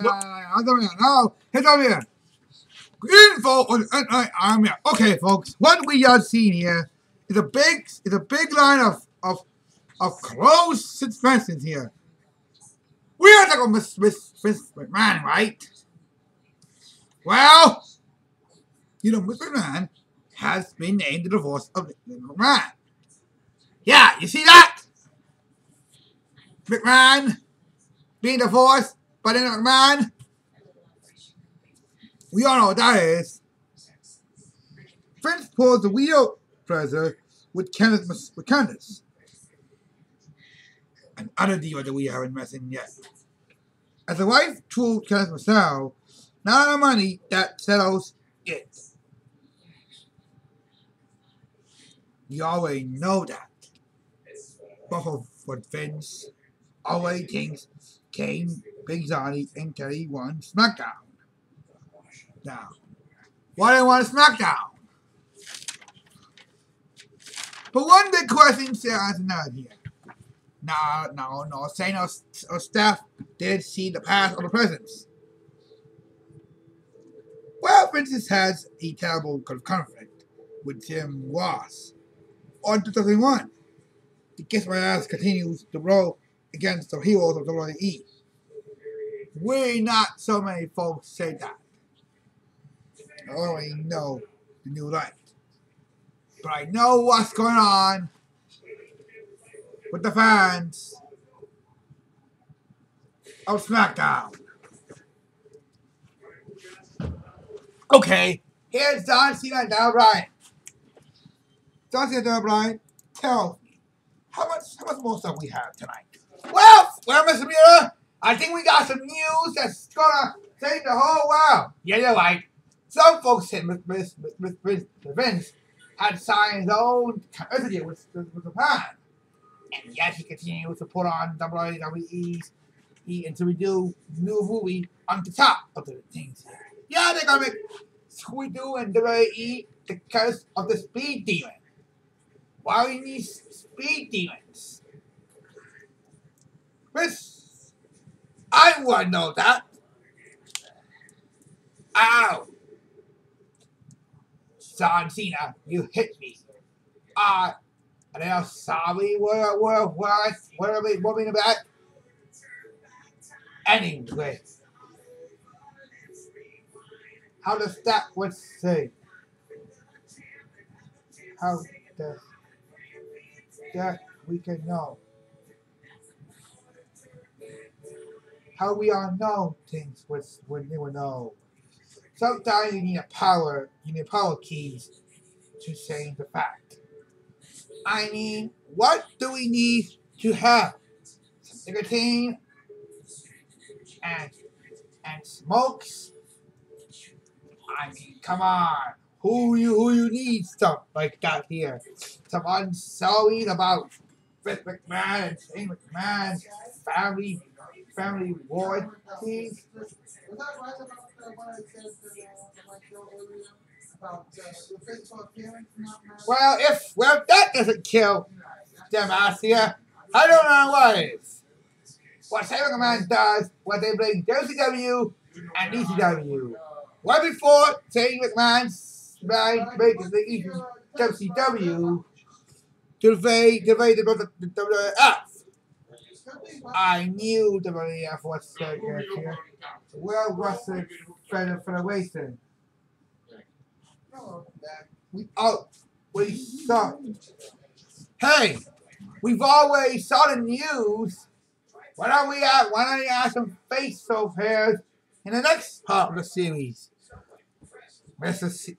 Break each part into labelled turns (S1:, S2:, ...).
S1: Here. No, it's over here. Info on I'm here. Okay, folks. What we are seeing here is a big, is a big line of of of close fences here. We are talking Miss Miss Miss McMahon, right? Well, you know, Miss McMahon has been named the divorce of McMahon. Yeah, you see that? McMahon being divorced by the McMahon. We all know what that is. Vince pulls the wheel pressure with Kenneth with Candice. And other deal that we haven't met mentioned yet. As the wife told Kenneth Marcel, not the money that settles it. You already know that. But for, for Vince, already thinks Kane, Big Zani, and Teddy won SmackDown. Now, why do they want a SmackDown? But one big question stands not here. No, no, no. Saying our, our staff did see the past or the presence. Well, Princess has a terrible conflict with Jim Ross on 2001. The Kiss My Ass continues to roll against the heroes of WWE. We not so many folks say that. I already know the new light. But I know what's going on with the fans of SmackDown. Okay, here's John Cena and Daniel Bryan. John Cena and Daniel Bryan, tell me, how much, how much more stuff we have tonight? Well, well, Mr. Mueller, I think we got some news that's gonna change the whole world. Yeah, you're right. Some folks said Mr. Vince had signed his own interview with, with, with Japan. And yet he continues to put on WWE's until we do new movie on the top of the things. Yeah, they're gonna make Scooby-Doo and WWE because of the speed demon. Why we need speed demons? Chris, I want to know that. Ow! John Cena, you hit me. Uh, and I'm sorry, what, what, what, what are we, what about? Anyway. How does that one say? How does that we can know? How we all know things with when they will know. Sometimes you need a power, you need power keys to say the fact. I mean, what do we need to have? Nicotine and and smokes. I mean, come on. Who you who you need stuff like that here? Someone sorry about Vince McMahon and Shane McMahon family family reward please. Well, if well if that doesn't kill Demacia, I don't know what is. What Shane McMahon does, what they bring WCW and ECW. Right before Shane McMahon brings the WCW to the, the, the WWF. I knew the WWF was here. Well, Wrestling Federation. We out. We saw. Hey, we've always saw the news. Why don't we have? Why don't you have some face soap hairs in the next part of the series, Mr. C-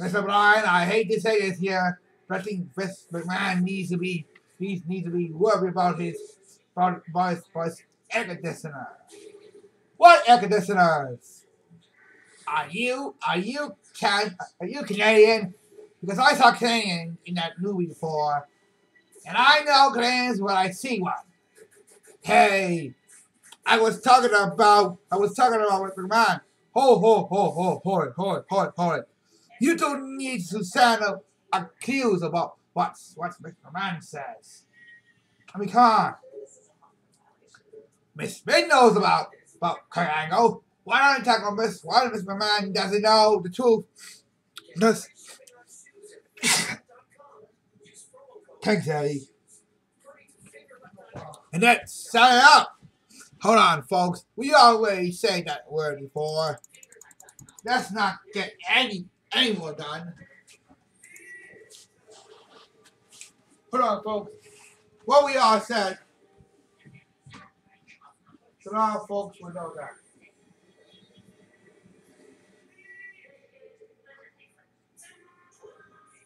S1: Mr. Bryan? I hate to say this here, but I think Vince McMahon needs to be needs needs to be worried about his about his, about air. What air? Are you are you can are you Canadian? Because I saw Canadian in that movie before, and I know Canadians when I see one. Hey, I was talking about I was talking about with McMahon. Ho ho ho ho ho ho ho ho. You don't need to up accused about what what McMahon says. I mean, come on. Miss Smith knows about about Kurt Why don't I on this? Why Mr. Man doesn't know the truth? Because Thanks, Eddie. And that's set it up. Hold on, folks. We always say that word before. Let's not get any any more done. Hold on, folks. What we all said. Now folks will know that.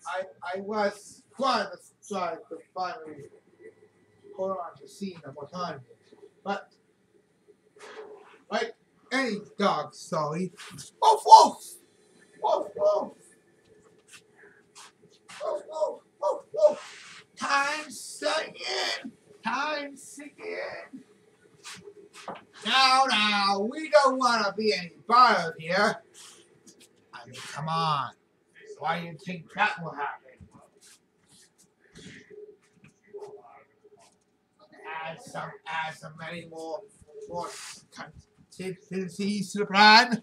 S1: I I was trying to try to finally hold on to see them more time. But like any dog story. Oh folks! Woof woof! Woof woof! Woof woof! Time again! Time! Now, now, we don't want to be any bothered here. I mean, come on. Why do you think that will happen? Add some, add some many more, more contingencies to the plan?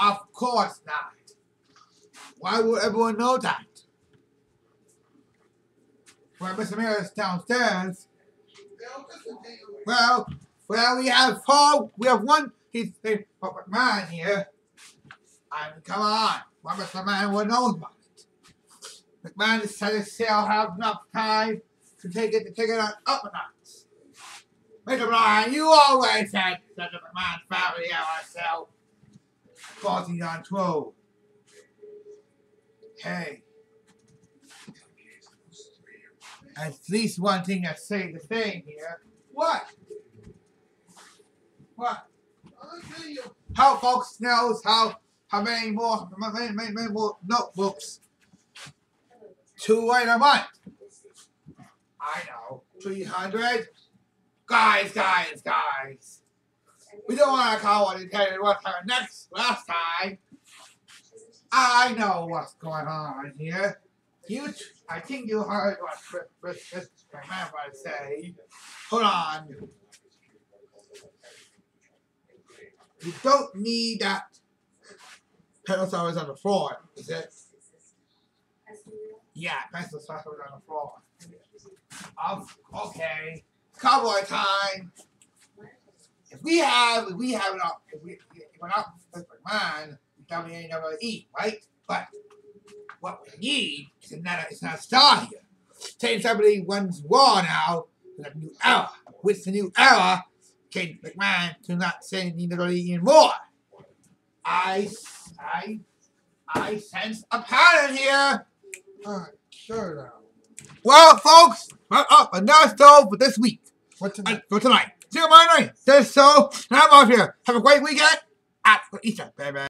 S1: Of course not. Why would everyone know that? Well, Mr. Mayor is downstairs. Well, well, we have four. We have one. He's the man here. I come on. Why the Man would know about it? McMahon is said to still have enough time to take it to take it on up a notch. Mr. Bryan, you always said that the McMahon family ourselves. 14 on 12. Hey. At least one thing I say the same here. What? What? How folks knows how how many more many, many, many more notebooks to write a month? I know. Three hundred? Guys, guys, guys. We don't want to call what and tell you what next last time. I know what's going on here. You, I think you heard what Mr. McMahon say. Hold on. You don't need that always on the floor, is it? Yeah, always on the floor. Um, okay. Cowboy time. If we have, if we have enough, if we, if we're not with McMahon, we never eat, right? But what we need is another, it's not a star here. Saying somebody wins war now, with a new era. With the new era, Kate McMahon to not say literally anymore. I, I, I sense a pattern here.
S2: Alright, sure now.
S1: Well, folks, we're up another show for this week.
S2: What tonight?
S1: Uh, for tonight. See you tomorrow night. That's so. And I'm off here. Have a great weekend. At Easter, baby.